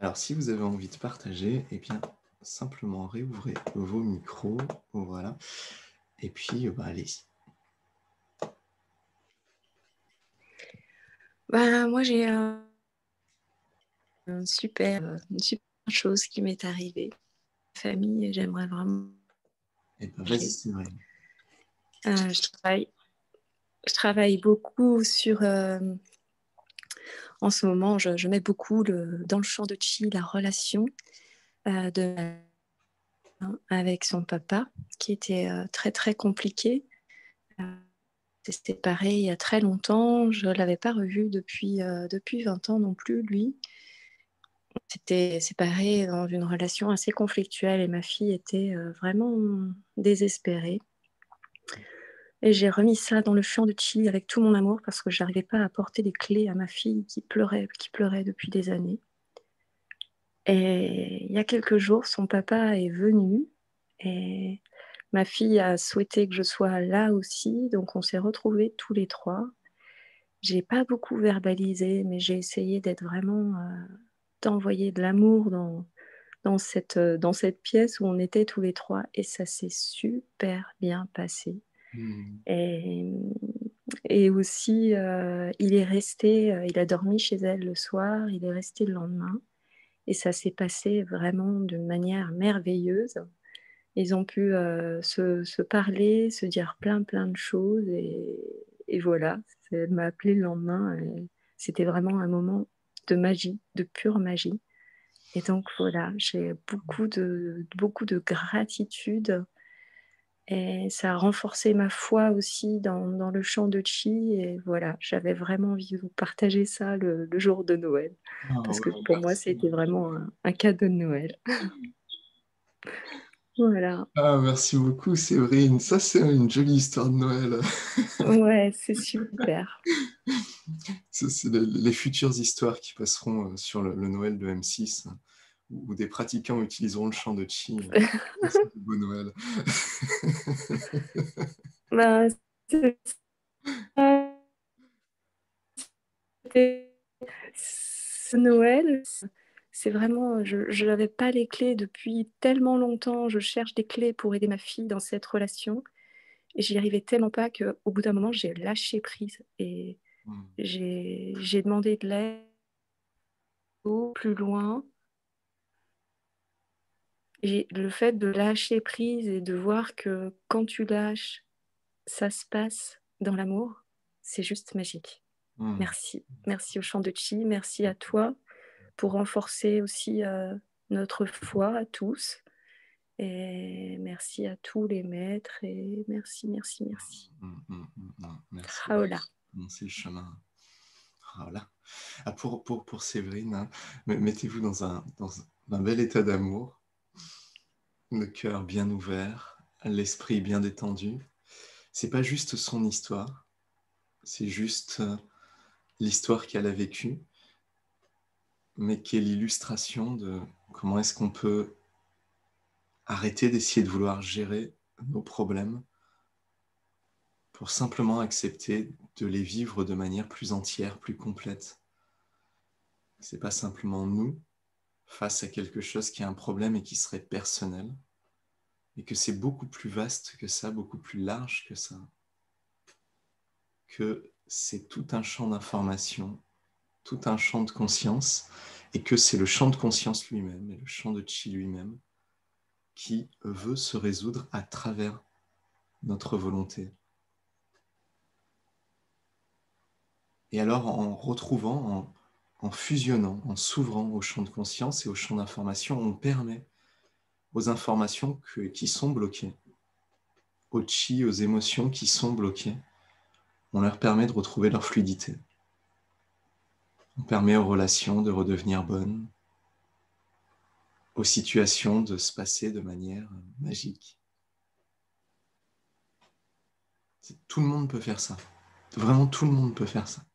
Alors, si vous avez envie de partager, eh bien, simplement réouvrez vos micros. Voilà. Et puis, bah, allez-y. Bah, moi, j'ai un, super, une super chose qui m'est arrivée. Famille, j'aimerais vraiment. Eh ben, vas-y, c'est vrai. Euh, je, travaille, je travaille beaucoup sur. Euh, en ce moment, je, mets beaucoup dans le champ de chi la relation euh, avec son papa, qui était très très compliquée s'est séparé il y a très longtemps. Je ne l'avais pas revu depuis, euh, depuis 20 ans non plus, lui. On s'était séparés dans une relation assez conflictuelle et ma fille était euh, vraiment désespérée. Et j'ai remis ça dans le champ de chi avec tout mon amour parce que je n'arrivais pas à apporter des clés à ma fille qui pleurait, qui pleurait depuis des années. Et il y a quelques jours, son papa est venu et Ma fille a souhaité que je sois là aussi, donc on s'est retrouvés tous les trois. J'ai pas beaucoup verbalisé, mais j'ai essayé d'être vraiment euh, d'envoyer de l'amour dans, dans, cette, euh, dans cette pièce où on était tous les trois et ça s'est super bien passé. Hmm. Et, aussi, euh, il est resté, il a dormi chez elle le soir, il est resté le lendemain et ça s'est passé vraiment de manière merveilleuse. Ils ont pu euh, se, parler, se dire plein plein de choses et, voilà. Elle m'a appelé le lendemain. C'était vraiment un moment de magie, de pure magie. Et donc voilà, j'ai beaucoup de, beaucoup de gratitude et ça a renforcé ma foi aussi dans, le chant de Chi. Et voilà, j'avais vraiment envie de vous partager ça le, jour de Noël. Ah parce que pour moi, c'était vraiment un, un, cadeau de Noël. Voilà. Ah, merci beaucoup, Séverine. Ça, c'est une jolie histoire de Noël. ouais, c'est super. C'est les, futures histoires qui passeront euh, sur le, Noël de M6, où, des pratiquants utiliseront le chant de Chi. Euh, c'est beau Noël. bah, ce Noël, c'est vraiment, je n'avais pas les clés depuis tellement longtemps. Je cherche des clés pour aider ma fille dans cette relation. Et j'y arrivais tellement pas qu'au bout d'un moment, j'ai lâché prise. Et hmm. j'ai demandé de l'aide plus loin. Et le fait de lâcher prise et de voir que quand tu lâches, ça se passe dans l'amour, c'est juste magique. Hmm. Merci. Merci au chant de Chi. Merci à toi pour renforcer aussi euh, notre foi à tous. Et merci à tous les maîtres et merci, merci, merci. Mmh, merci. Raola. C'est le chemin. Ah, pour, pour, pour Séverine, hein, mettez-vous dans un, dans un bel état d'amour, le cœur bien ouvert, l'esprit bien détendu. C'est pas juste son histoire, c'est juste euh, l'histoire qu'elle a vécue mais qui est l'illustration de comment est-ce qu'on peut arrêter d'essayer de vouloir gérer nos problèmes pour simplement accepter de les vivre de manière plus entière, plus complète. C'est pas simplement nous face à quelque chose qui a un problème et qui serait personnel, mais que c'est beaucoup plus vaste que ça, beaucoup plus large que ça, que c'est tout un champ d'information tout un champ de conscience et que c'est le champ de conscience lui-même et le champ de chi lui-même qui veut se résoudre à travers notre volonté. Et alors en retrouvant, en, fusionnant, en s'ouvrant au champ de conscience et au champ d'information, on permet aux informations qui sont bloquées, aux chi, aux émotions qui sont bloquées, on leur permet de retrouver leur fluidité. On permet aux relations de redevenir bonnes, aux situations de se passer de manière magique. Tout le monde peut faire ça. Vraiment, tout le monde peut faire ça.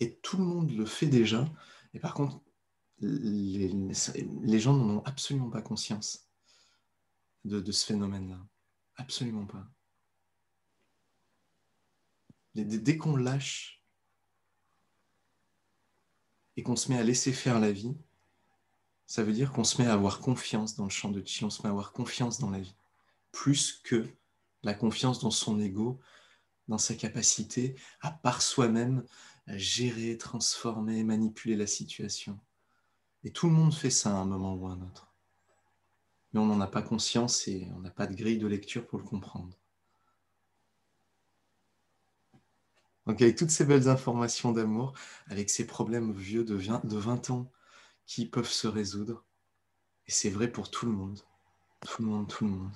Et tout le monde le fait déjà. Et par contre, les, gens n'en ont absolument pas conscience de, ce phénomène-là. Absolument pas. Dès qu'on lâche et qu'on se met à laisser faire la vie, ça veut dire qu'on se met à avoir confiance dans le champ de chi, on se met à avoir confiance dans la vie, plus que la confiance dans son ego, dans sa capacité à par soi-même gérer, transformer, manipuler la situation. Et tout le monde fait ça à un moment ou à un autre. Mais on n'en a pas conscience et on n'a pas de grille de lecture pour le comprendre. Donc avec toutes ces belles informations d'amour, avec ces problèmes vieux de 20 ans qui peuvent se résoudre, et c'est vrai pour tout le monde, tout le monde, tout le monde.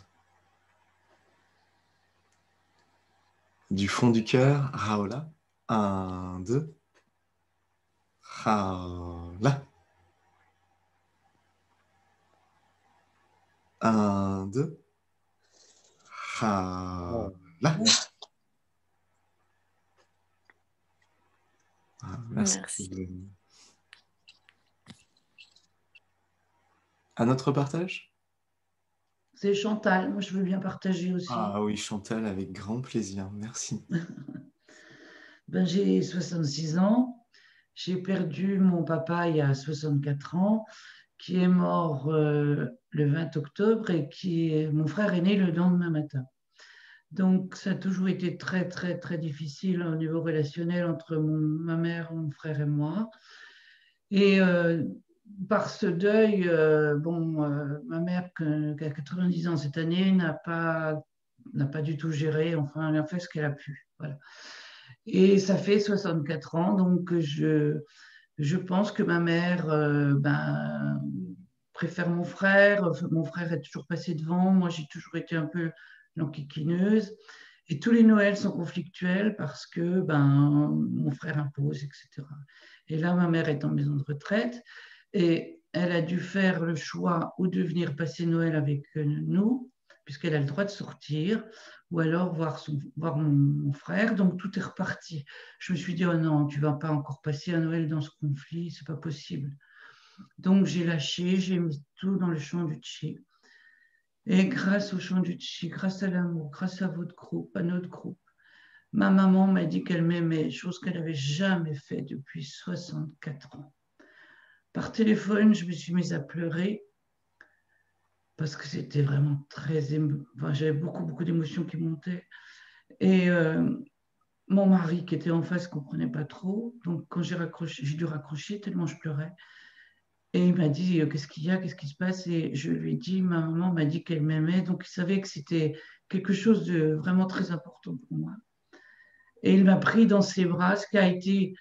Du fond du cœur, Raola. Un, deux. Raola. Un, deux. Raola. Ah, merci. Un autre partage? C'est Chantal. Moi, je veux bien partager aussi. Ah oui, Chantal, avec grand plaisir. Merci. ben, J'ai 66 ans. J'ai perdu mon papa il y a 64 ans, qui est mort euh, le 20 octobre et qui mon frère est né le lendemain matin. Donc, ça a toujours été très, très, très difficile au niveau relationnel entre ma mère, mon frère et moi. Et euh, par ce deuil, euh, bon, ma mère, qui a 90 ans cette année, n'a pas, n'a pas du tout géré, enfin, elle a fait ce qu'elle a pu. Voilà. Et ça fait 64 ans, donc je, je pense que ma mère ben, préfère mon frère. Mon frère est toujours passé devant, moi j'ai toujours été un peu l'enquiquineuse. Et tous les Noëls sont conflictuels parce que ben, mon frère impose, etc. Et là, ma mère est en maison de retraite et elle a dû faire le choix ou de venir passer Noël avec nous, puisqu'elle a le droit de sortir, ou alors voir, son, voir mon, frère. Donc tout est reparti. Je me suis dit, oh non, tu vas pas encore passer un Noël dans ce conflit, c'est pas possible. Donc j'ai lâché, j'ai mis tout dans le champ du Tché. Et grâce au chant du chi, grâce à l'amour, grâce à votre groupe, à notre groupe, ma maman m'a dit qu'elle m'aimait, chose qu'elle n'avait jamais fait depuis 64 ans. Par téléphone, je me suis mise à pleurer parce que c'était vraiment très j'avais beaucoup beaucoup d'émotions qui montaient et euh, mon mari qui était en face comprenait pas trop donc quand j'ai raccroché j'ai dû raccrocher tellement je pleurais et il m'a dit euh, Qu'est-ce qu'il y a Qu'est-ce qui se passe? Et je lui ai dit Ma maman m'a dit qu'elle m'aimait. Donc il savait que c'était quelque chose de vraiment très important pour moi. Et il m'a pris dans ses bras, ce qui a été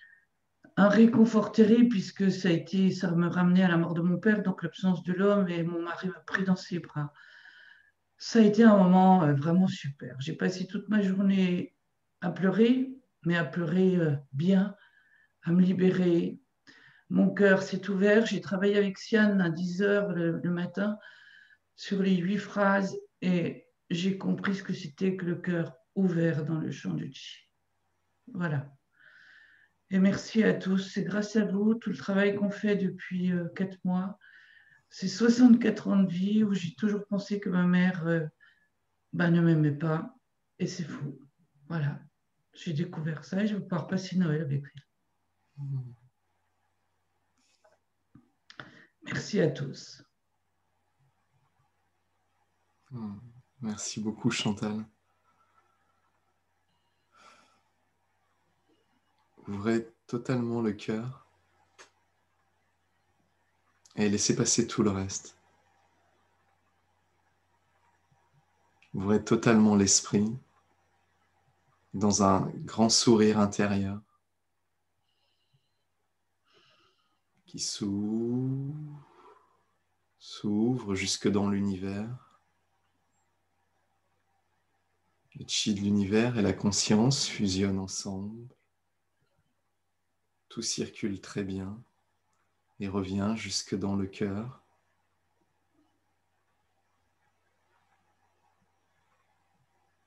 un réconfort terrible, puisque ça, a été, ça me ramenait à la mort de mon père, donc l'absence de l'homme, et mon mari m'a pris dans ses bras. Ça a été un moment euh, vraiment super. J'ai passé toute ma journée à pleurer, mais à pleurer euh, bien, à me libérer, mon cœur s'est ouvert. J'ai travaillé avec Sian à 10 heures le, matin sur les huit phrases et j'ai compris ce que c'était que le cœur ouvert dans le champ du chi. Voilà. Et merci à tous. C'est grâce à vous, tout le travail qu'on fait depuis euh, quatre mois. C'est 64 ans de vie où j'ai toujours pensé que ma mère euh, bah, ne m'aimait pas. Et c'est fou. Voilà. J'ai découvert ça et je vais pouvoir passer Noël avec elle. Merci à tous. Merci beaucoup Chantal. Ouvrez totalement le cœur et laissez passer tout le reste. Ouvrez totalement l'esprit dans un grand sourire intérieur. qui s'ouvre, jusque dans l'univers. Le chi de l'univers et la conscience fusionnent ensemble. Tout circule très bien et revient jusque dans le cœur.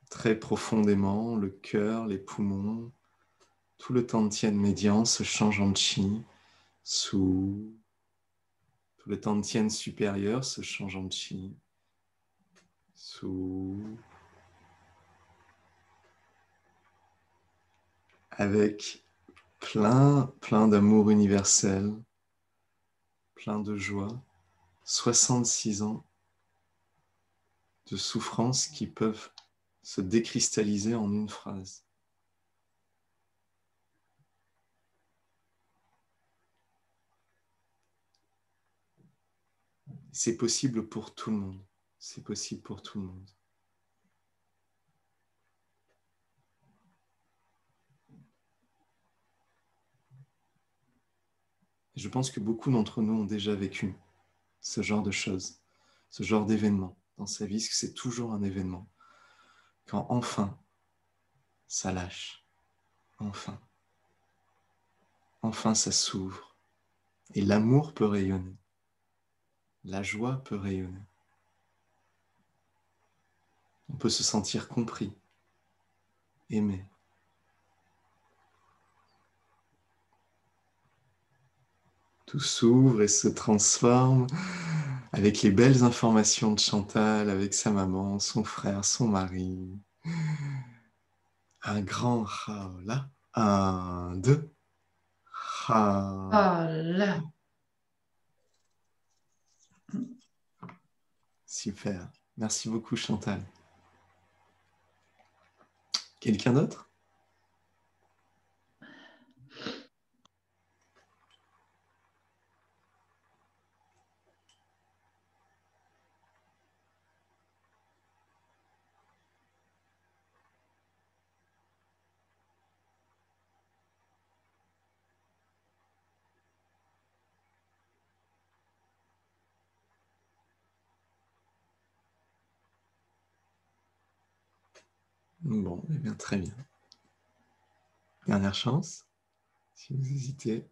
Très profondément, le cœur, les poumons, tout le temps de tienne médian se change en chi sous tout le temps tienne supérieur se change en chi, sous avec plein, plein d'amour universel plein de joie, 66 ans de souffrance qui peuvent se décristalliser en une phrase. C'est possible pour tout le monde. C'est possible pour tout le monde. Je pense que beaucoup d'entre nous ont déjà vécu ce genre de choses, ce genre d'événement dans sa vie, c'est toujours un événement. Quand enfin, ça lâche, enfin, enfin ça s'ouvre, et l'amour peut rayonner, la joie peut rayonner. On peut se sentir compris, aimé. Tout s'ouvre et se transforme avec les belles informations de Chantal, avec sa maman, son frère, son mari. Un grand là. Un, deux. là. Super. Merci beaucoup Chantal. Quelqu'un d'autre? Bon, eh bien, très bien. Dernière chance. Si vous hésitez,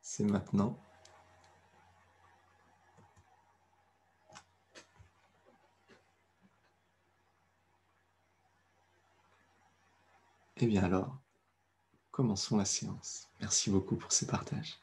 c'est maintenant. Eh bien alors, commençons la séance. Merci beaucoup pour ces partages.